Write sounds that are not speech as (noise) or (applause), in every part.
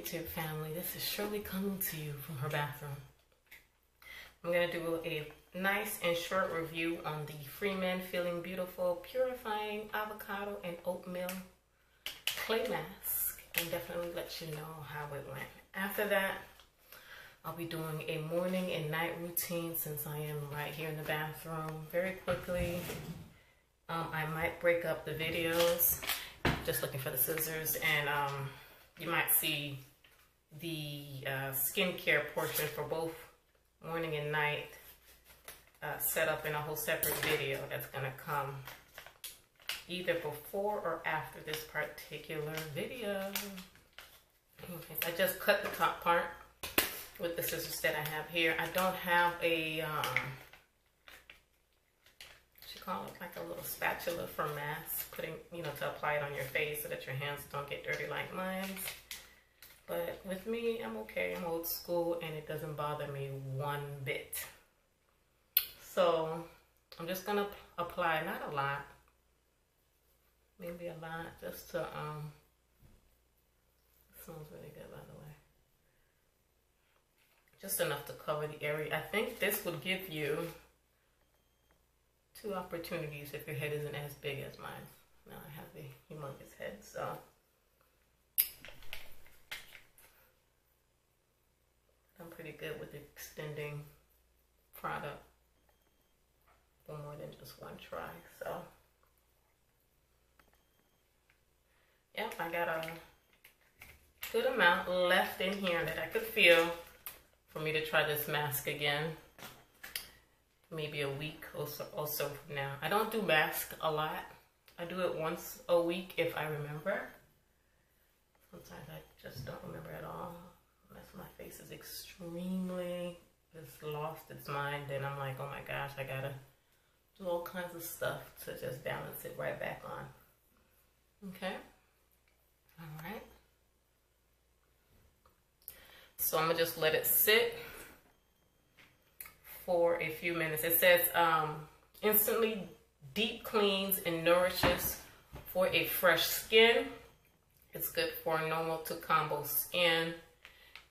YouTube family. This is Sherly coming to you from her bathroom. I'm going to do a nice and short review on the Freeman Feeling Beautiful Purifying Avocado and Oatmeal Clay Mask and definitely let you know how it went. After that, I'll be doing a morning and night routine since I am right here in the bathroom. Very quickly, um, I might break up the videos. Just looking for the scissors and um, you might see the uh, skincare portion for both morning and night uh, set up in a whole separate video that's gonna come either before or after this particular video. Okay, I just cut the top part with the scissors that I have here. I don't have a, um, you call it like a little spatula for mask, putting, you know, to apply it on your face so that your hands don't get dirty like mine. But with me, I'm okay. I'm old school and it doesn't bother me one bit. So I'm just gonna apply, not a lot, maybe a lot, just to, um, smells really good by the way. Just enough to cover the area. I think this would give you two opportunities if your head isn't as big as mine. Now I have a humongous head, so. Pretty good with extending product for more than just one try. So, yep, I got a good amount left in here that I could feel for me to try this mask again. Maybe a week or so, or so from now. I don't do mask a lot. I do it once a week if I remember. Sometimes I just don't remember at all my face is extremely just lost its mind and I'm like, oh my gosh, I gotta do all kinds of stuff to just balance it right back on. Okay. All right. So I'm gonna just let it sit for a few minutes. It says um, instantly deep cleans and nourishes for a fresh skin. It's good for normal to combo skin.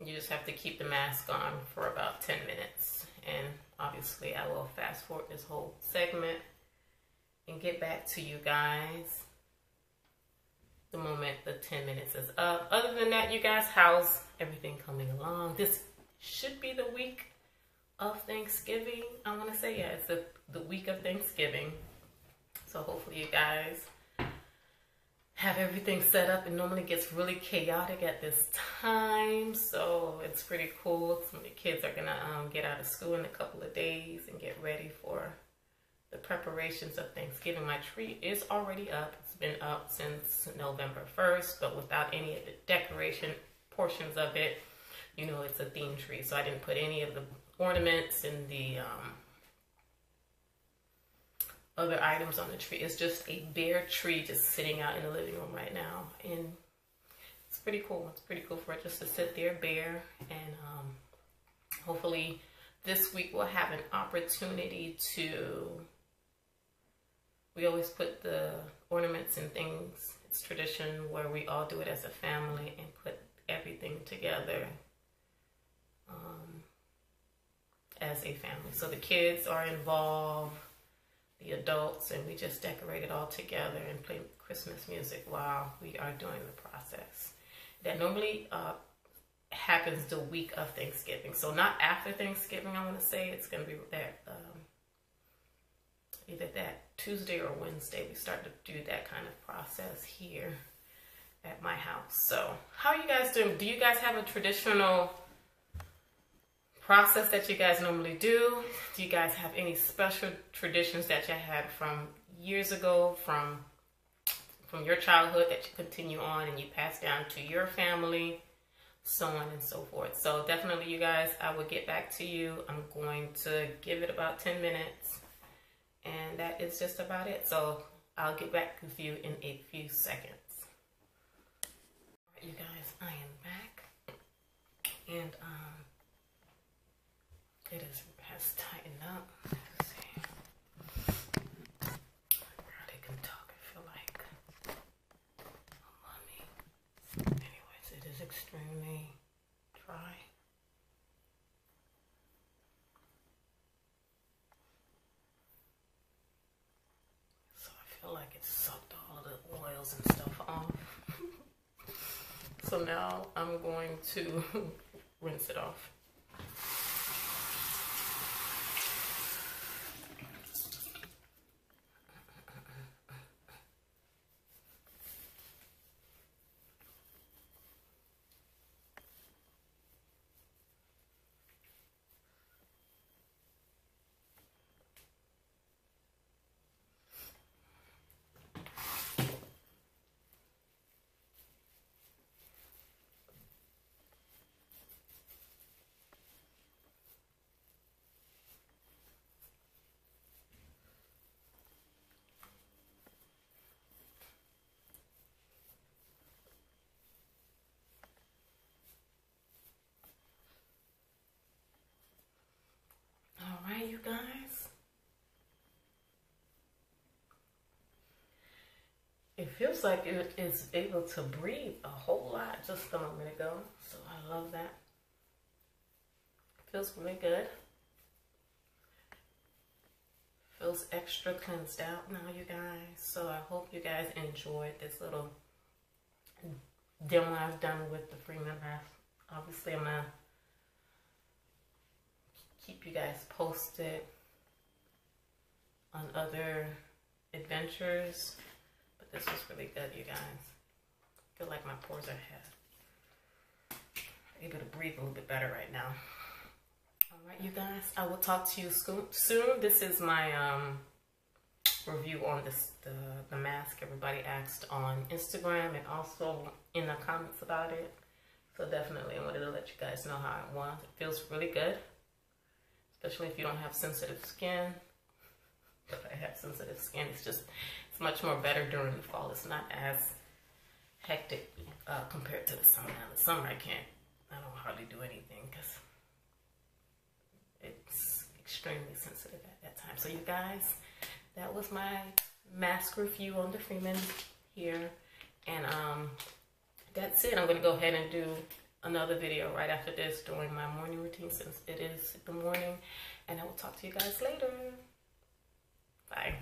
You just have to keep the mask on for about 10 minutes. And obviously I will fast forward this whole segment and get back to you guys the moment the 10 minutes is up. Other than that, you guys, how's everything coming along? This should be the week of Thanksgiving. I want to say, yeah, it's the, the week of Thanksgiving. So hopefully you guys have everything set up. It normally gets really chaotic at this time, so it's pretty cool. Some of the kids are gonna um, get out of school in a couple of days and get ready for the preparations of Thanksgiving. My tree is already up. It's been up since November 1st, but without any of the decoration portions of it. You know, it's a theme tree, so I didn't put any of the ornaments and the um, other items on the tree. It's just a bare tree just sitting out in the living room right now. And it's pretty cool. It's pretty cool for it just to sit there bare. And um, hopefully this week we'll have an opportunity to, we always put the ornaments and things, it's tradition where we all do it as a family and put everything together um, as a family. So the kids are involved the adults and we just decorate it all together and play Christmas music while we are doing the process. That normally uh, happens the week of Thanksgiving. So not after Thanksgiving, I want to say. It's going to be that um, either that Tuesday or Wednesday. We start to do that kind of process here at my house. So how are you guys doing? Do you guys have a traditional process that you guys normally do? Do you guys have any special traditions that you had from years ago, from from your childhood that you continue on and you pass down to your family, so on and so forth. So definitely you guys, I will get back to you. I'm going to give it about 10 minutes and that is just about it. So I'll get back with you in a few seconds. you guys, I am back and um, Good as has tightened up. Girl, they can talk, I feel like. Anyways, it is extremely dry. So I feel like it sucked all the oils and stuff off. (laughs) so now I'm going to (laughs) rinse it off. Feels like it is able to breathe a whole lot just a moment ago. So I love that. Feels really good. Feels extra cleansed out now, you guys. So I hope you guys enjoyed this little demo I've done with the Freeman mask. Obviously, I'm going to keep you guys posted on other adventures. This was really good, you guys. I feel like my pores are head. able to breathe a little bit better right now. All right, you guys. I will talk to you soon. This is my um, review on this the, the mask everybody asked on Instagram and also in the comments about it. So definitely I wanted to let you guys know how it was. It feels really good especially if you don't have sensitive skin. I have sensitive skin, it's just, it's much more better during the fall. It's not as hectic uh, compared to the summer. Now, the summer I can't, I don't hardly do anything because it's extremely sensitive at that time. So you guys, that was my mask review on the Freeman here. And um, that's it. I'm going to go ahead and do another video right after this during my morning routine since it is the morning. And I will talk to you guys later. Bye.